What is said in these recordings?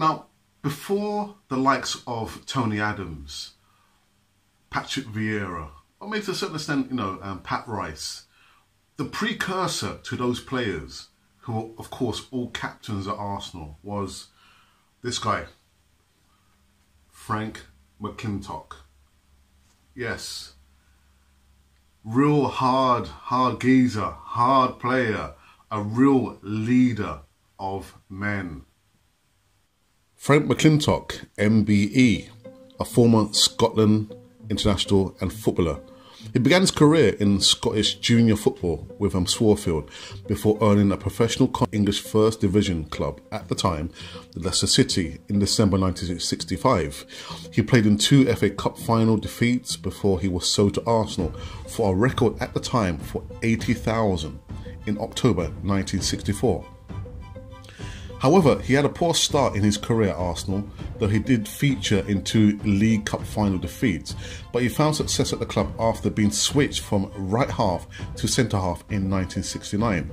Now, before the likes of Tony Adams, Patrick Vieira, or maybe to a certain extent, you know, um, Pat Rice, the precursor to those players, who were, of course, all captains at Arsenal, was this guy, Frank McLintock. Yes. Real hard, hard geezer, hard player, a real leader of men. Frank McLintock, MBE, a former Scotland international and footballer. He began his career in Scottish junior football with um, Shawfield before earning a professional English First Division club at the time, Leicester City, in December 1965. He played in two FA Cup final defeats before he was sold to Arsenal for a record at the time for 80,000 in October 1964. However, he had a poor start in his career at Arsenal, though he did feature in two League Cup final defeats, but he found success at the club after being switched from right half to centre half in 1969.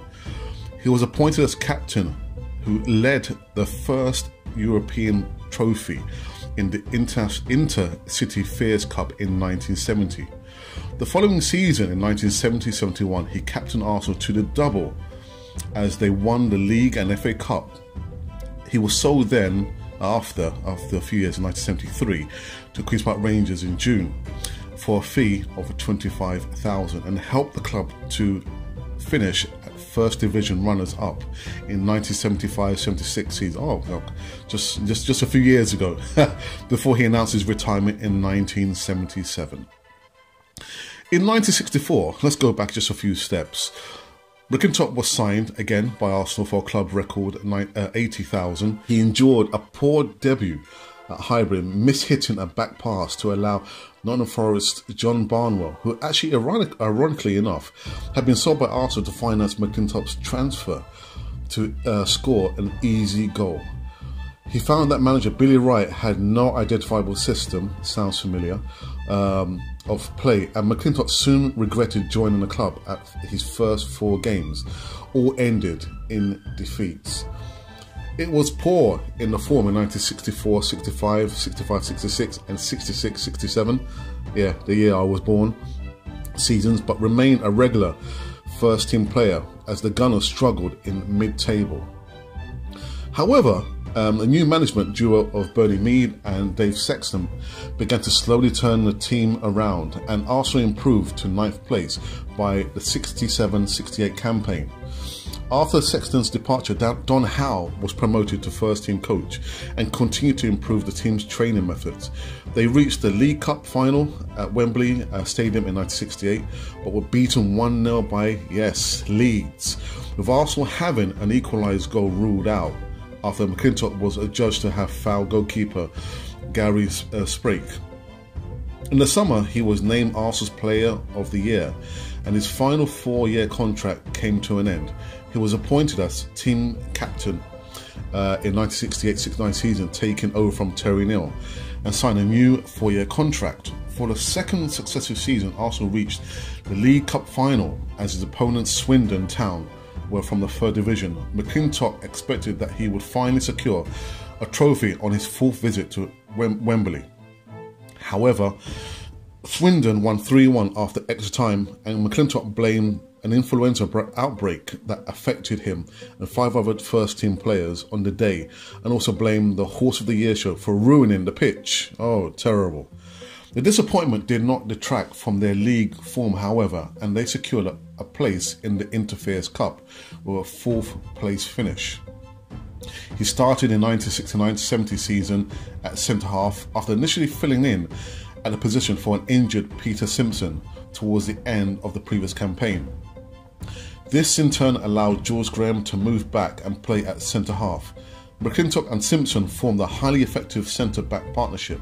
He was appointed as captain, who led the first European trophy in the Inter, Inter-City Fairs Cup in 1970. The following season, in 1970-71, he captained Arsenal to the double as they won the league and FA Cup he was sold then after after a few years in 1973 to Queens Park Rangers in June for a fee of 25,000 and helped the club to finish first division runners up in 1975-76 season. Oh, look, just just just a few years ago before he announced his retirement in 1977. In 1964, let's go back just a few steps. McLintock was signed again by Arsenal for a club record uh, 80,000. He endured a poor debut at Highbury, mishitting a back pass to allow Nottingham Forest John Barnwell, who actually, ironic, ironically enough, had been sold by Arsenal to finance McLintock's transfer to uh, score an easy goal. He found that manager Billy Wright had no identifiable system, sounds familiar, um, of play, and McLintock soon regretted joining the club at his first four games, all ended in defeats. It was poor in the form in 1964, 65, 65, 66, and 66, 67. Yeah, the year I was born. Seasons, but remained a regular first team player as the Gunners struggled in mid table. However, um, new management duo of Bernie Mead and Dave Sexton began to slowly turn the team around, and Arsenal improved to ninth place by the 67 68 campaign. After Sexton's departure, Don Howe was promoted to first team coach and continued to improve the team's training methods. They reached the League Cup final at Wembley uh, Stadium in 1968, but were beaten 1 0 by, yes, Leeds, with Arsenal having an equalised goal ruled out after McLintock was adjudged to have foul goalkeeper Gary uh, Sprake. In the summer, he was named Arsenal's Player of the Year, and his final four-year contract came to an end. He was appointed as team captain uh, in 1968-69 season, taking over from Terry Neill, and signed a new four-year contract. For the second successive season, Arsenal reached the League Cup final as his opponent Swindon Town were from the third division. McLintock expected that he would finally secure a trophy on his fourth visit to Wem- Wembley. However, Swindon won 3 1 after extra time, and McLintock blamed an influenza outbreak that affected him and five other first team players on the day, and also blamed the Horse of the Year show for ruining the pitch. Oh, terrible. The disappointment did not detract from their league form, however, and they secured a, a place in the Interfairs Cup with a fourth place finish. He started in 1969-70 season at centre half after initially filling in at the position for an injured Peter Simpson towards the end of the previous campaign. This in turn allowed George Graham to move back and play at centre half. McLintock and Simpson formed a highly effective centre back partnership,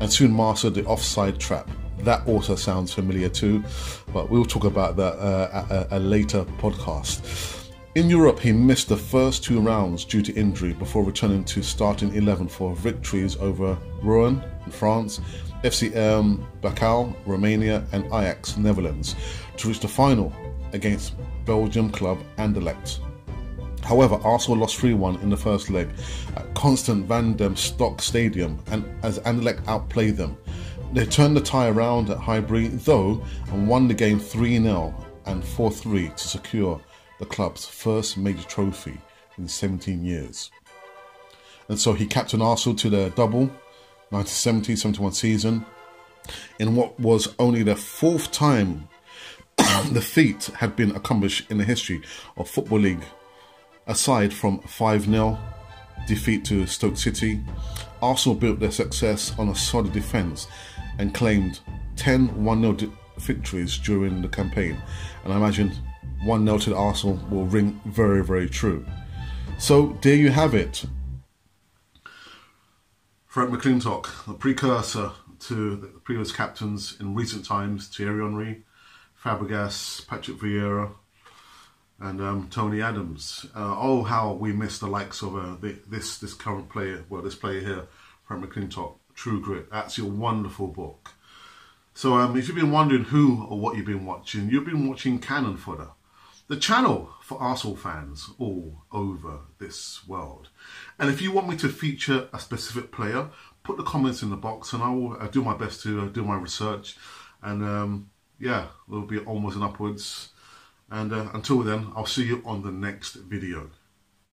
and soon mastered the offside trap. That also sounds familiar too, but we'll talk about that uh, at a, later podcast. In Europe, he missed the first two rounds due to injury before returning to starting 11 for victories over Rouen in France, FCM Bacau, Romania, and Ajax, Netherlands, to reach the final against Belgium club Anderlecht. However, Arsenal lost 3 1 in the first leg at Constant Vanden Stock Stadium and as Anderlecht outplayed them. They turned the tie around at Highbury, though, and won the game 3 0 and 4 3 to secure the club's first major trophy in 17 years. And so he captained Arsenal to their double 1970 71 season in what was only the fourth time the feat had been accomplished in the history of Football League. Aside from 5 0 defeat to Stoke City, Arsenal built their success on a solid defence and claimed 10 1 0 victories during the campaign. And I imagine 1 0 to Arsenal will ring very, very true. So there you have it. Frank McLintock, the precursor to the previous captains in recent times, Thierry Henry, Fabregas, Patrick Vieira, and um, Tony Adams. Uh, oh, how we miss the likes of uh, the, this this current player, well, this player here, Frank McLintock, True Grit. That's your wonderful book. So um, if you've been wondering who or what you've been watching, you've been watching Cannon Fodder, the channel for Arsenal fans all over this world. And if you want me to feature a specific player, put the comments in the box and I will do my best to uh, do my research. And um, yeah, it'll be almost and upwards. And uh, until then, I'll see you on the next video.